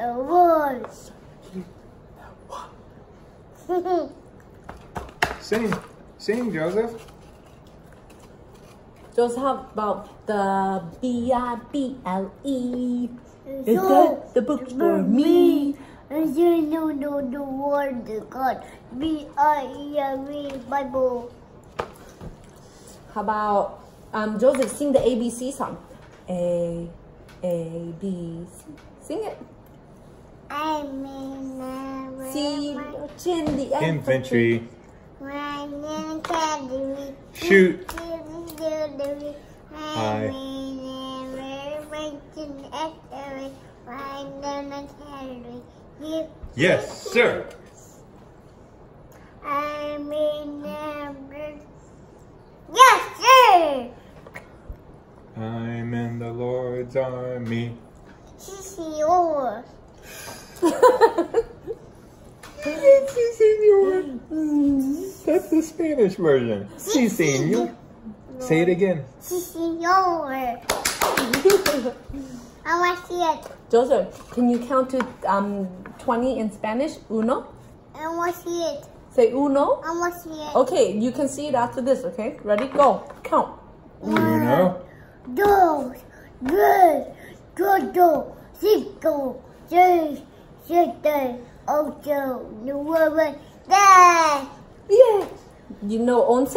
a horse. Sing, sing, Jozef. Jozef, how about the B I B L E? Is So, that the book for me? And you know, know the word of God. B I E L E Bible. How about um, Jozef sing the ABC song? A, A, B, C. Sing it. I'm in a See, the Infantry. I'm in academy. Shoot. I'm in a academy. I'm in academy. Yes, sir. I'm in a Yes, sir. I'm in the Lord's army. This is yours. Si, senor. That's the Spanish version. Si, senor. Say it again. This is yours. I want to see it. Jozef, can you count to um, 20 in Spanish? Uno? I want to see it. Say uno. I want to see it. Okay, you can see it after this, okay? Ready? Go. Count. Uno, dos, tres, cuatro, cinco, seis, siete, ocho, nueve, diez. Yeah. You know once?